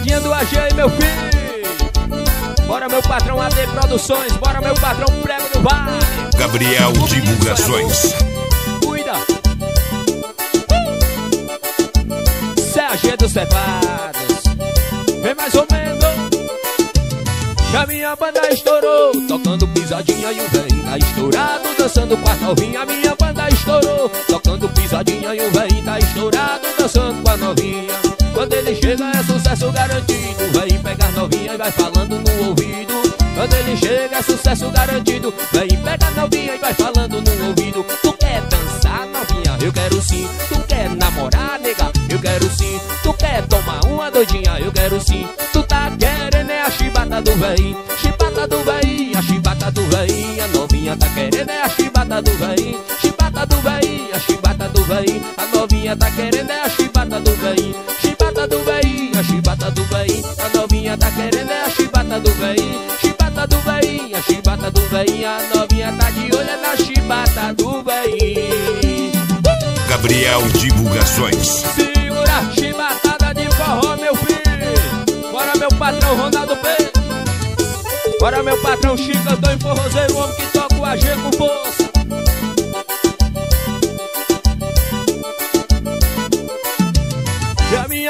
Pegadinha do AG aí, meu filho. Bora, meu patrão AD Produções. Bora, meu patrão Prego do Vale. Gabriel Divulgações. Cuida. CAG dos teclados. Vem mais ou menos. Já minha banda estourou, tocando pisadinha e o velho tá estourado, dançando com a novinha. Minha banda estourou, tocando pisadinha e o velho tá estourado, dançando com a novinha. Quando ele chega é sucesso garantido, vem pegar novinha e vai falando no ouvido. Quando ele chega é sucesso garantido, vem pegar novinha e vai falando no ouvido. Tu quer dançar novinha? Eu quero sim. Tu quer namorar, nega? Eu quero sim. Tu quer tomar uma doidinha? Eu quero sim. Tu tá querendo é a chibata do véi, chibata do véi, a chibata do véi. A novinha tá querendo é a chibata do véi, chibata do véi, a chibata do véi. A novinha tá querendo é a chibata do véi, chibata do véi. A novinha tá querendo é a chibata do véi, chibata do véi, a chibata do véi. A novinha tá de olho é na chibata do véi. Gabriel Divulgações. Segura a chibatada de forró, meu filho. Bora, meu patrão Ronaldo P. Bora, meu patrão Chico, eu tô em forrozeiro, o homem que toca o AG com força.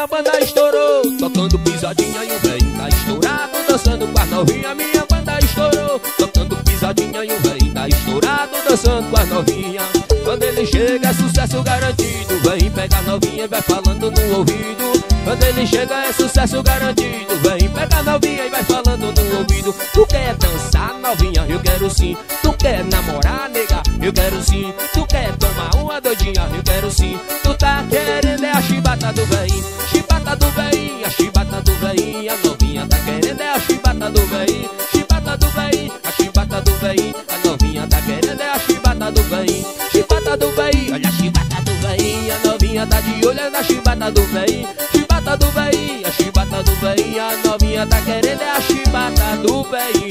Minha banda estourou, tocando pisadinha e o velho tá estourado, dançando com a novinha. Minha banda estourou, tocando pisadinha e o velho tá estourado, dançando com a novinha. Quando ele chega é sucesso garantido, vem pegar novinha e vai falando no ouvido. Quando ele chega é sucesso garantido, vem pegar novinha e vai falando no ouvido. Tu quer dançar novinha? Eu quero sim. Tu quer namorar, nega? Eu quero sim. Tu quer tomar uma doidinha? Eu quero sim. Tu tá querendo é a chibata do véi, chibata do véi, novinha tá de olho na chibata do véi, chibata do véi, a chibata do véi. A novinha tá querendo é a chibata do véi.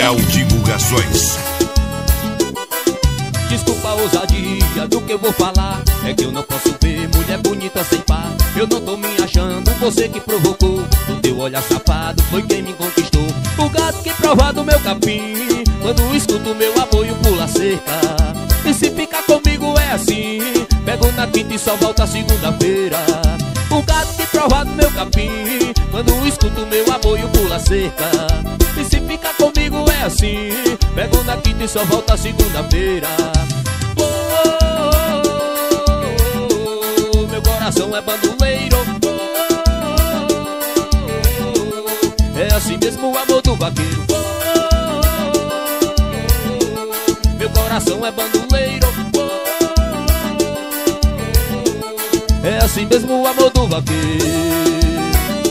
Gabriel Divulgações. Desculpa a ousadia do que eu vou falar. É que eu não posso ver mulher bonita sem par. Eu não tô me achando, você que provocou. O teu olhar safado foi quem me conquistou. O gato que prova do meu capim. Quando escuto meu apoio pula cerca. E se ficar comigo é assim. Pego na quinta e só volta segunda-feira. O gato que prova do meu capim. Quando escuto meu apoio pula cerca é assim Pego na quinta e só volta segunda-feira. Oh, oh, oh, Meu coração é bandoleiro Oh, É assim mesmo o amor do vaqueiro. Oh, Meu coração é bandoleiro Oh, É assim mesmo o amor do vaqueiro.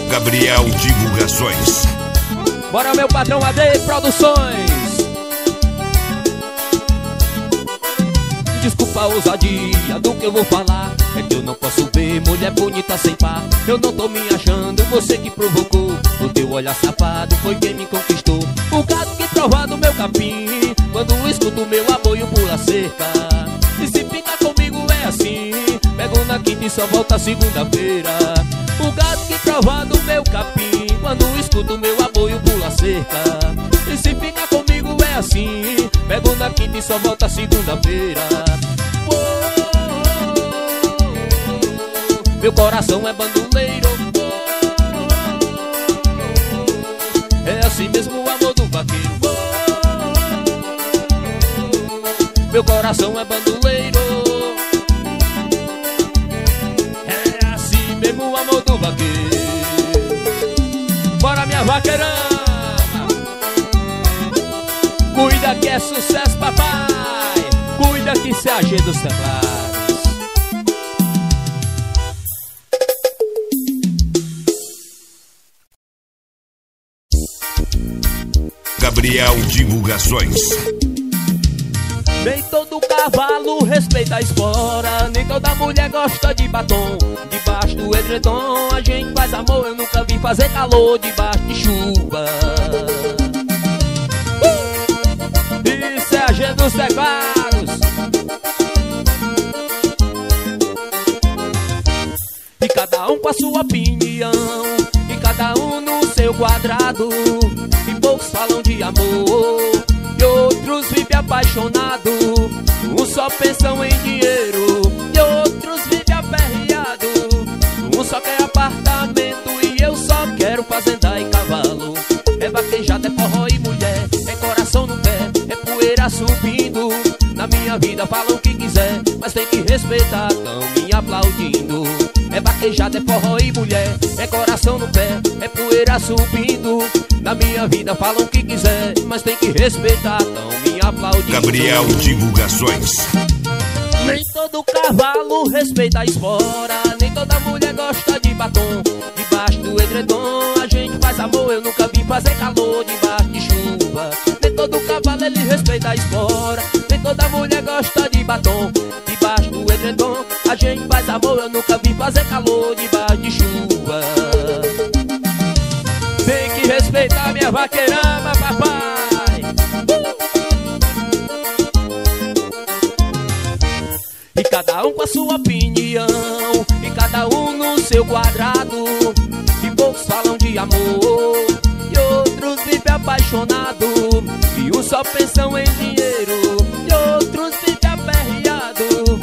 Gabriel Divulgações. Bora meu patrão AD Produções. Desculpa a ousadia do que eu vou falar. É que eu não posso ver mulher bonita sem par. Eu não tô me achando, você que provocou. O teu olhar safado foi quem me conquistou. O gato que prova do meu capim Quando escuto meu apoio pula cerca E se ficar comigo é assim Pego na quinta e só volta segunda-feira. O gato que prova do meu capim Quando escuto meu apoio pula cerca. E se ficar comigo é assim Pego na quinta e só volta segunda-feira. Oh, oh, oh, Meu coração é bandoleiro. É assim mesmo o amor do vaqueiro. Meu coração é bandoleiro. É assim mesmo o amor do vaqueiro minha vaqueirama Cuida que é sucesso, papai. Cuida que se agenda os teclados Gabriel Divulgações. Nem todo cavalo respeita a espora Nem toda mulher gosta de batom. Debaixo do edredom a gente faz amor, eu não fazer calor debaixo de chuva. Uh! Isso é a gente dos teclados. E cada um com a sua opinião, e cada um no seu quadrado. E poucos falam de amor, e outros vivem apaixonado. Uns só pensam em dinheiro, e outros vivem aperreado. Um só quer apartamento, quero fazenda e cavalo. É vaquejada, é forró e mulher, é coração no pé, é poeira subindo. Na minha vida falam o que quiser, mas tem que respeitar, tão me aplaudindo. É vaquejada, é forró e mulher É coração no pé, é poeira subindo Na minha vida falam o que quiser Mas tem que respeitar, tão me aplaudindo Gabriel Divulgações Nem todo cavalo respeita a espora Nem toda mulher gosta de batom. Debaixo do edredom a gente faz amor Eu nunca vi fazer calor debaixo de chuva. Nem todo cavalo ele respeita a espora Nem toda mulher gosta de batom. Debaixo do edredom a gente faz amor, eu nunca vi fazer calor debaixo de chuva. Tem que respeitar minha vaqueirama, um com a sua opinião, e cada um no seu quadrado. E poucos falam de amor, e outros vivem apaixonado. E uns só pensam em dinheiro, e outros vivem aperreado.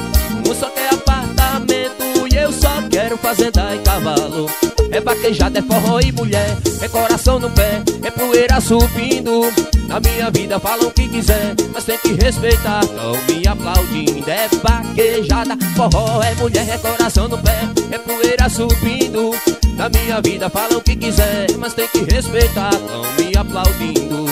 Um só quer apartamento, e eu só quero fazenda e cavalo. É vaquejada, é forró e mulher, é coração no pé, poeira subindo. Na minha vida falam o que quiser, mas tem que respeitar, estão me aplaudindo. É vaquejada, forró, é mulher, é coração no pé, é poeira subindo. Na minha vida falam o que quiser, mas tem que respeitar, estão me aplaudindo.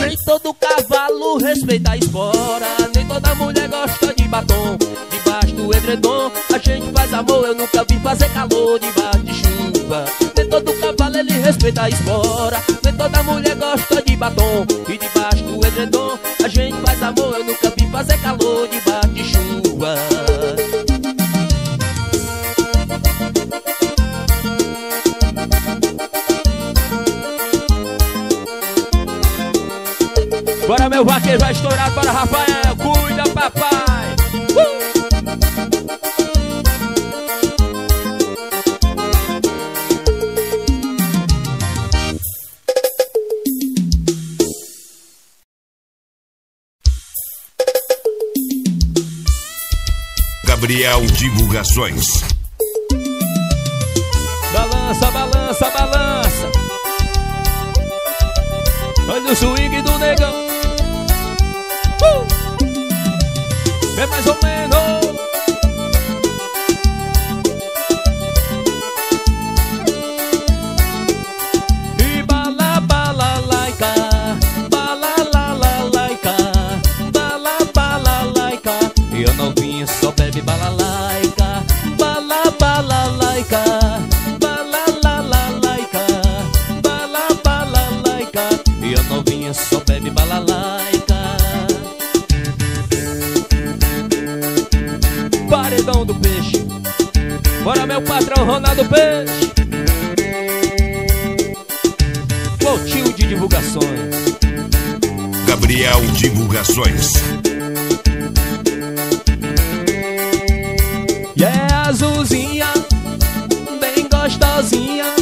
Nem todo cavalo respeita a espora, nem toda mulher gosta de batom. Debaixo do edredom a gente faz amor, eu nunca vi fazer calor debaixo de chuva. Respeita a espora, nem toda mulher gosta de batom. E debaixo do edredom a gente faz amor, eu nunca vi fazer calor debaixo de chuva. Bora meu vaqueiro vai estourar para Rafael, Balança, balança, balança. Olha o swing do negão. Uh! É mais ou menos. Gostosinha.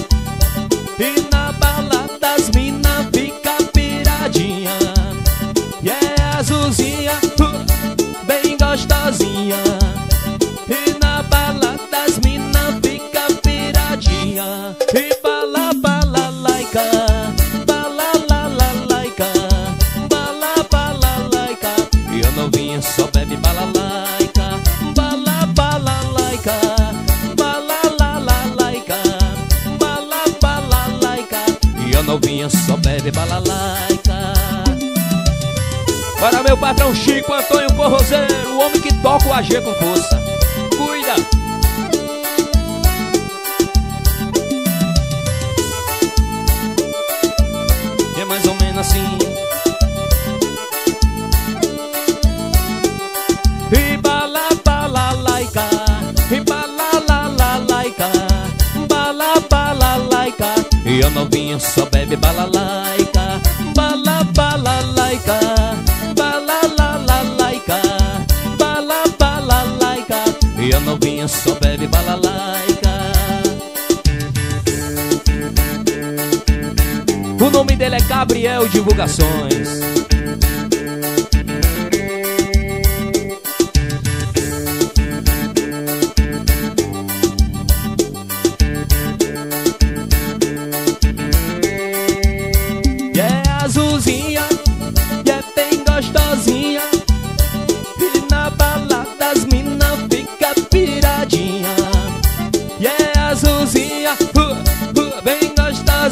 Patrão Chico Antônio Forrozeiro, o homem que toca o AG com força. Cuida! assim. E bala bala laica, e bala la la laica, bala bala laica. E a novinha só bebe bala laica, bala bala laica, novinha só bebe bala laica. O nome dele é Gabriel Divulgações.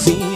Gostosinha.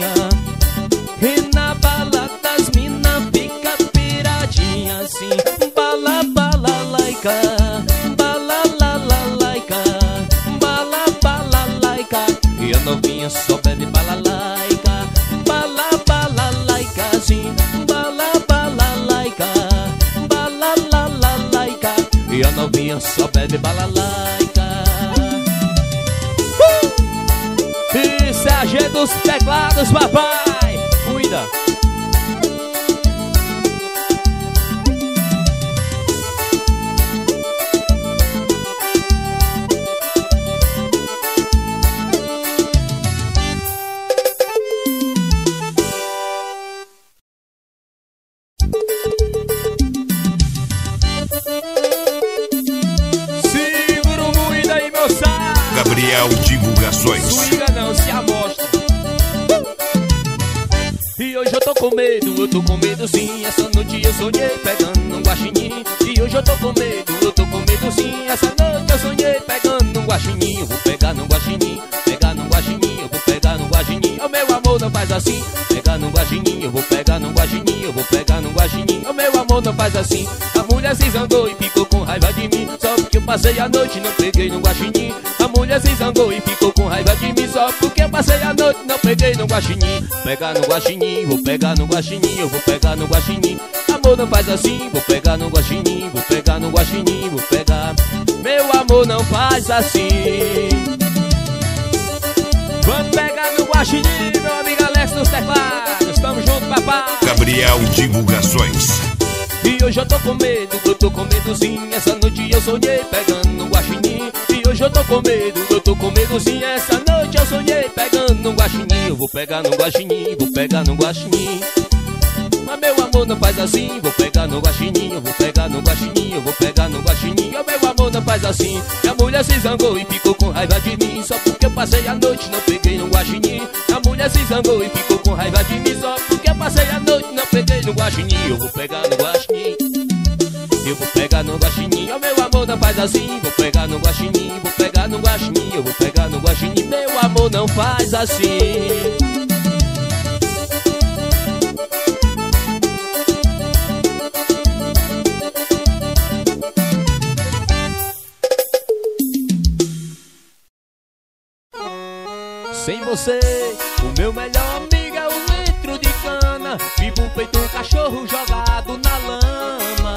Noite eu sonhei pegando um guaxinim. E hoje eu tô com medo, eu tô com medo sim. Essa noite eu sonhei pegando um guaxinim. Vou pegar no guaxinim, pegar no guaxinim, eu vou pegar no guaxinim. O meu amor não faz assim. Pegar no guaxinim, eu vou pegar no guaxinim, eu vou pegar no guaxinim. O meu amor não faz assim. A mulher se zangou e ficou com raiva de mim. Só porque eu passei a noite não peguei no guaxinim. A mulher se zangou e ficou com raiva de mim. Só porque eu passei a noite não peguei no guaxinim. Pegar no guaxinim, vou pegar no guaxinim, eu vou pegar no guaxinim. Amor não faz assim, vou pegar no guaxinim, vou pegar no guaxinim, vou pegar. Meu amor não faz assim. Vamos pegar no guaxinim, meu amigo Alex dos teclados. Tamo junto, papai. Gabriel Divulgações. E hoje eu tô com medo, eu tô com medo sim Essa noite eu sonhei pegando um guaxinim E hoje eu tô com medo, eu tô com medo sim Essa noite eu sonhei pegando um guaxinim Eu vou pegar no guaxinim, vou pegar no guaxinim Mas meu amor não faz assim. Vou pegar no guaxinim, eu vou pegar no guaxinim Eu vou pegar no guaxinim O meu amor não faz assim. E a mulher se zangou e ficou com raiva de mim. Só porque eu passei a noite não peguei no guaxinim. A mulher se zangou e ficou com raiva de mim. Só porque eu passei a noite não peguei no guaxinim. Eu vou pegar no guaxinim. Eu vou pegar no guaxinim, oh, meu amor não faz assim. Vou pegar no guaxinim, vou pegar no guaxinim. Eu vou pegar no guaxinim, meu amor não faz assim você, o meu melhor amigo é um litro de cana. Vivo feito um cachorro jogado na lama.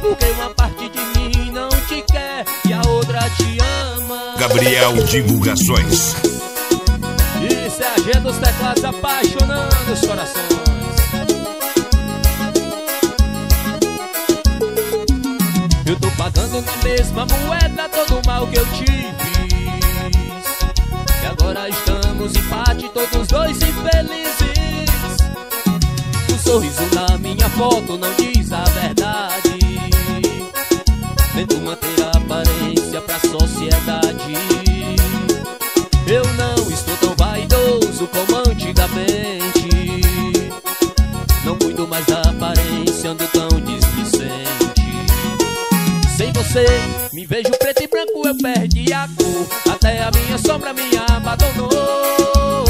Porque uma parte de mim não te quer e a outra te ama. Gabriel Divulgações. Isso é a agenda dos teclados apaixonando os corações. Eu tô pagando na mesma moeda todo o mal que eu te fiz E agora estamos em empate, todos dois infelizes. O sorriso na minha foto não diz a verdade. Tento manter a aparência pra sociedade. Eu não estou tão vaidoso como antigamente. Não cuido mais da aparência, ando tão displicente. Sem você, me vejo preto eu perdi a cor. Até a minha sombra me abandonou.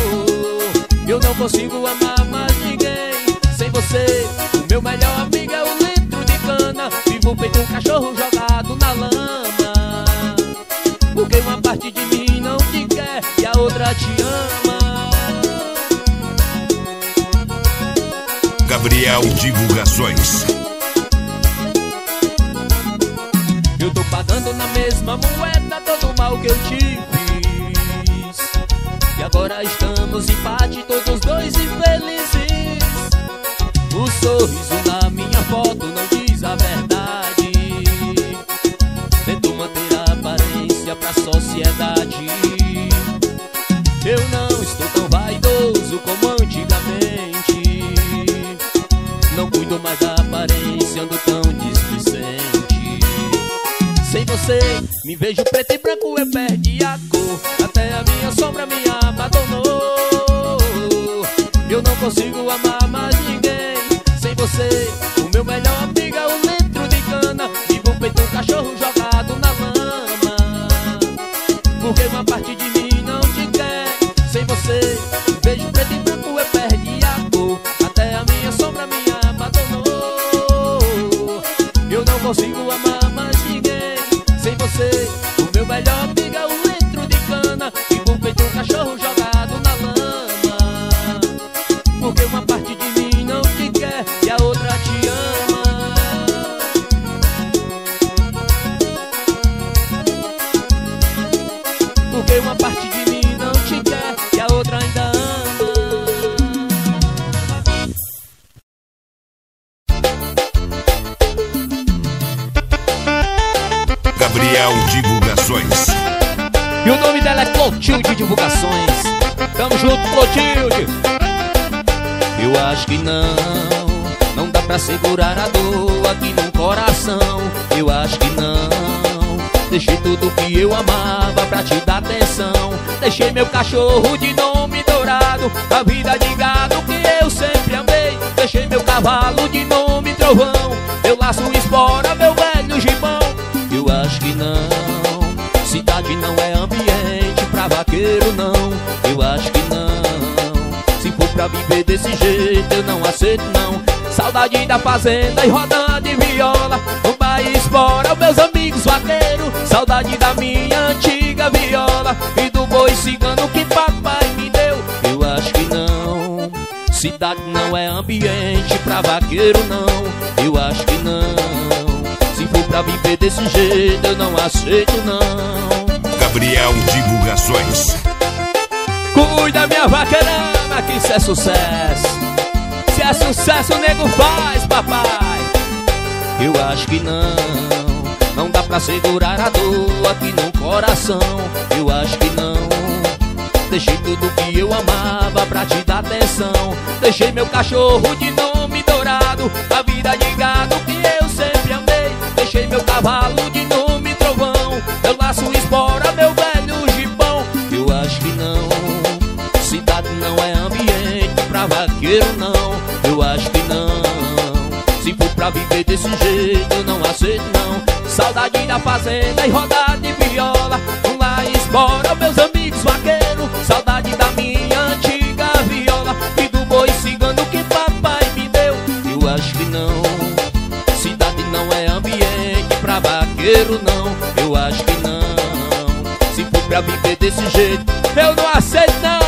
Eu não consigo amar mais ninguém. Sem você, o meu melhor amigo é o litro de cana. Vivo feito um cachorro jogado na lama. Porque uma parte de mim não te quer e a outra te ama. Gabriel Divulgações. Mesma moeda todo mal que eu te fiz. E agora estamos em paz, todos dois infelizes. O sorriso na minha foto não você, me vejo preto e branco, eu perdi a cor. Até a minha sombra me abandonou. Eu não consigo amar segurar a dor aqui no coração. Eu acho que não. Deixei tudo que eu amava pra te dar atenção. Deixei meu cachorro de nome dourado, a vida de gado que eu sempre amei. Deixei meu cavalo de nome trovão, eu laço espora, meu velho gibão. Eu acho que não, cidade não é ambiente pra vaqueiro não. Eu acho que não, se for pra viver desse jeito eu não aceito não. Saudade da fazenda e rodando de viola, um baile espora, meus amigos vaqueiros. Saudade da minha antiga viola e do boi cigano que papai me deu. Eu acho que não, cidade não é ambiente pra vaqueiro não. Eu acho que não, se for pra viver desse jeito eu não aceito não. Gabriel Divulgações. Cuida minha vaqueirama que isso é sucesso é sucesso o nego faz papai. Eu acho que não Não dá pra segurar a dor aqui no coração. Eu acho que não Deixei tudo que eu amava pra te dar atenção. Deixei meu cachorro de nome dourado A vida de gado que eu sempre amei Deixei meu cavalo de nome trovão Eu laço desse jeito não aceito não. Saudade da fazenda e rodar de viola. Um lá espora meus amigos vaqueiros Saudade da minha antiga viola. E do boi cigano que papai me deu. Eu acho que não. Cidade não é ambiente pra vaqueiro não. Eu acho que não. Se for pra viver desse jeito eu não aceito não.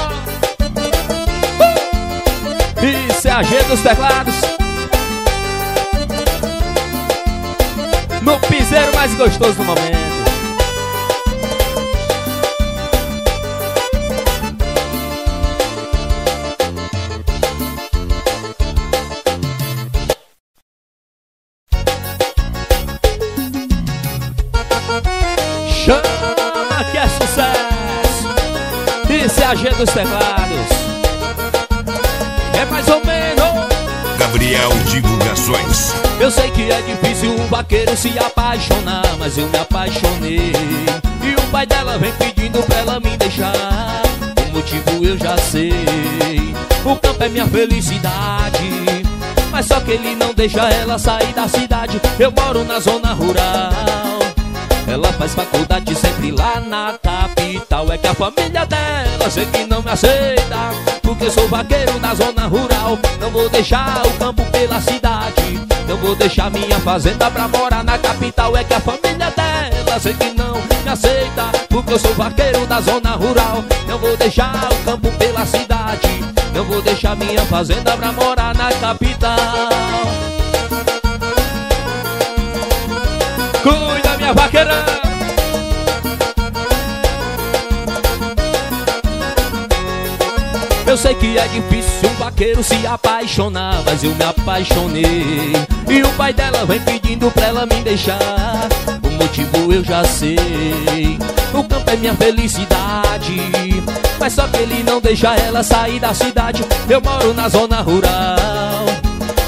Uh! Isso é a G dos teclados No piseiro mais gostoso do momento vaqueiro se apaixonar Mas eu me apaixonei. E o pai dela vem pedindo pra ela me deixar O motivo eu já sei. O campo é minha felicidade Mas só que ele não deixa ela sair da cidade. Eu moro na zona rural ela faz faculdade sempre lá na capital. É que a família dela sei que não me aceita Porque sou vaqueiro da zona rural. Não vou deixar o campo pela cidade Não vou deixar minha fazenda pra morar na capital É que a família dela sei que não me aceita Porque eu sou vaqueiro da zona rural. Não vou deixar o campo pela cidade Não vou deixar minha fazenda pra morar na capital. Cuida minha vaqueira Eu sei que é difícil um vaqueiro se apaixonar Mas eu me apaixonei. E o pai dela vem pedindo pra ela me deixar. O motivo eu já sei. O campo é minha felicidade. Mas só que ele não deixa ela sair da cidade. Eu moro na zona rural.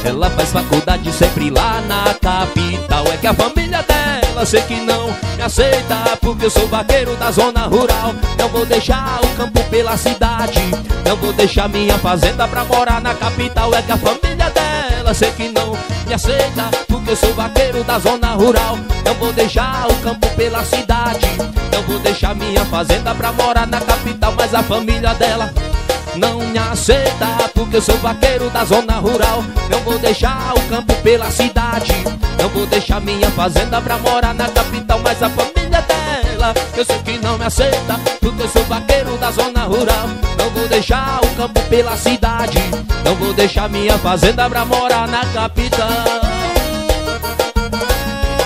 Ela faz faculdade sempre lá na capital. É que a família dela sei que não me aceita Porque eu sou vaqueiro da zona rural. Não vou deixar o campo pela cidade. Não vou deixar minha fazenda pra morar na capital. É que a família dela sei que não me aceita Porque eu sou vaqueiro da zona rural. Não vou deixar o campo pela cidade. Não vou deixar minha fazenda pra morar na capital Mas a família dela não me aceita Porque eu sou vaqueiro da zona rural. Não vou deixar o campo pela cidade. Não vou deixar minha fazenda pra morar na capital Mas a família dela. Eu sei que não me aceita Porque eu sou vaqueiro da zona rural. Não vou deixar o campo pela cidade. Não vou deixar minha fazenda pra morar na capital.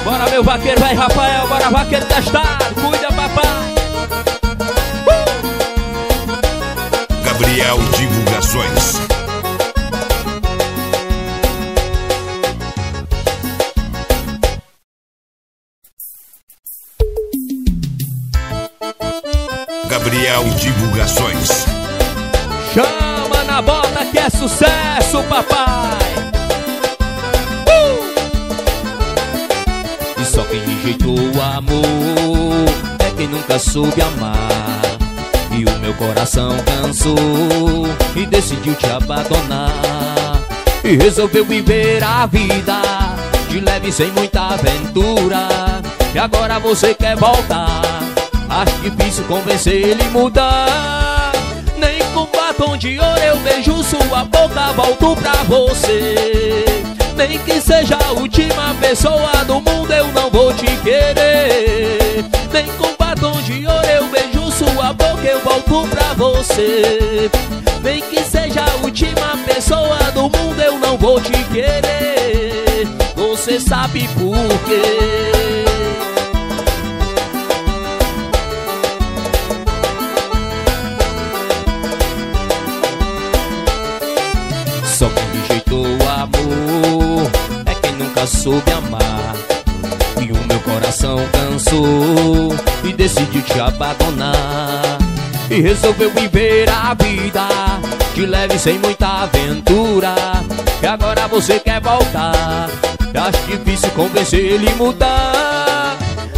Bora meu vaqueiro, vai Rafael, bora vaqueiro testado Gabriel Divulgações. Gabriel Divulgações. Chama na bota que é sucesso, papai. Uh! E só quem rejeitou o amor é quem nunca soube amar. Meu coração cansou e decidiu te abandonar. E resolveu viver a vida de leve sem muita aventura. E agora você quer voltar. Acho difícil convencer ele mudar. Nem com batom de ouro eu beijo sua boca Volto pra você. Nem que seja a última pessoa do mundo eu não vou te querer. Nem com batom de ouro eu beijo sua boca eu volto pra você. Nem que seja a última pessoa do mundo eu não vou te querer. Você sabe por quê. Só quem rejeitou o amor É quem nunca soube amar meu coração cansou E decidiu te abandonar. E resolveu viver a vida De leve sem muita aventura. E agora você quer voltar? Acho difícil convencer ele mudar.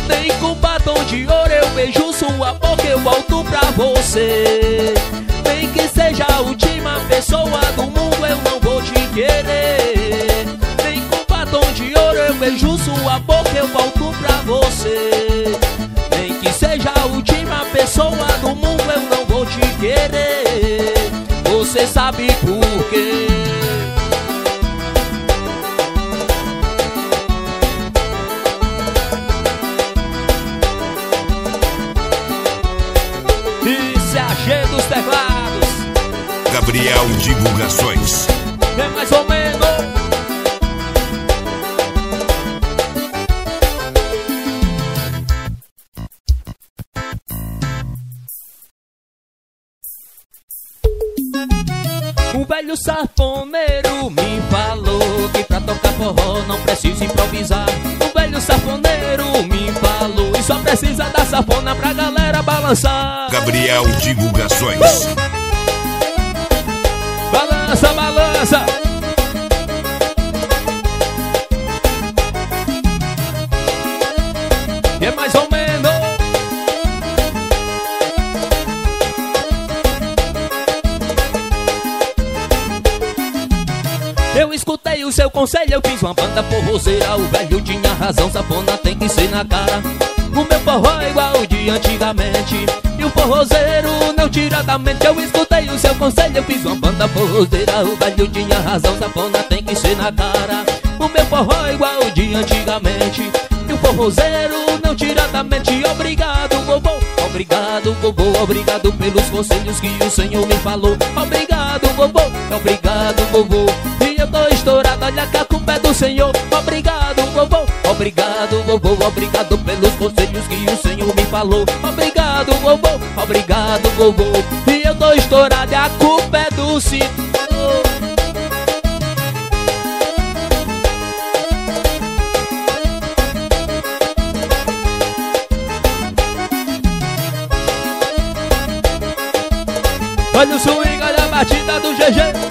Nem com batom de ouro eu beijo sua boca Eu volto pra você. Nem que seja a última pessoa do mundo Eu não vou te querer batom de ouro eu beijo sua boca Eu volto pra você. Nem que seja a última pessoa do mundo Eu não vou te querer. Você sabe por quê? Isso é a G dos teclados. Gabriel Divulgações. É mais ou menos safoneiro me falou que pra tocar forró não precisa improvisar. Um velho safoneiro me falou e só precisa da safona pra galera balançar. Gabriel Divulgações. Balança, balança. O seu conselho, eu fiz uma banda forrozeira O velho tinha razão, safona tem que ser na cara O meu forró é igual de antigamente E o forrozeiro não tira da mente Eu escutei o seu conselho, eu fiz uma banda forrozeira O velho tinha razão, safona tem que ser na cara O meu forró é igual de antigamente E o forrozeiro não tira da mente Obrigado, vovô, Obrigado, vovô, obrigado pelos conselhos que o Senhor me falou. Obrigado, vovô, obrigado, vovô. E eu tô estourado, olha que a culpa é do Senhor. Obrigado, vovô, obrigado, vovô, obrigado pelos conselhos que o Senhor me falou. Obrigado, vovô, obrigado, vovô. E eu tô estourado, e a culpa é do Senhor. Olha o swing, olha a batida do GG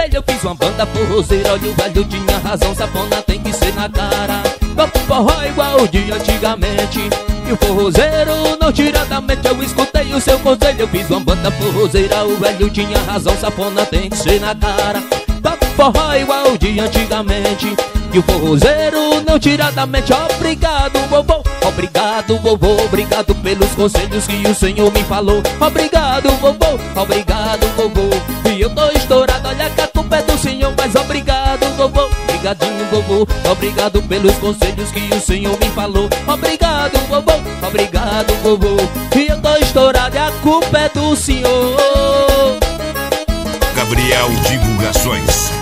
conselho, eu fiz uma banda forrozeira Olha o velho tinha razão, safona tem que ser na cara. Toco forró igual de antigamente E o forrozeiro não tira da mente Eu escutei o seu conselho, eu fiz uma banda forrozeira O velho tinha razão, safona tem que ser na cara. Toco forró igual de antigamente e o forrozeiro não tira da mente. Obrigado, vovô, obrigado, vovô Obrigado pelos conselhos que o Senhor me falou. Obrigado, vovô, obrigado, vovô E eu tô olha que a culpa é do Senhor Mas obrigado, vovô, obrigadinho, vovô. Obrigado pelos conselhos que o Senhor me falou. Obrigado, vovô, obrigado, vovô. E eu tô estourado e a culpa é do Senhor. Gabriel Divulgações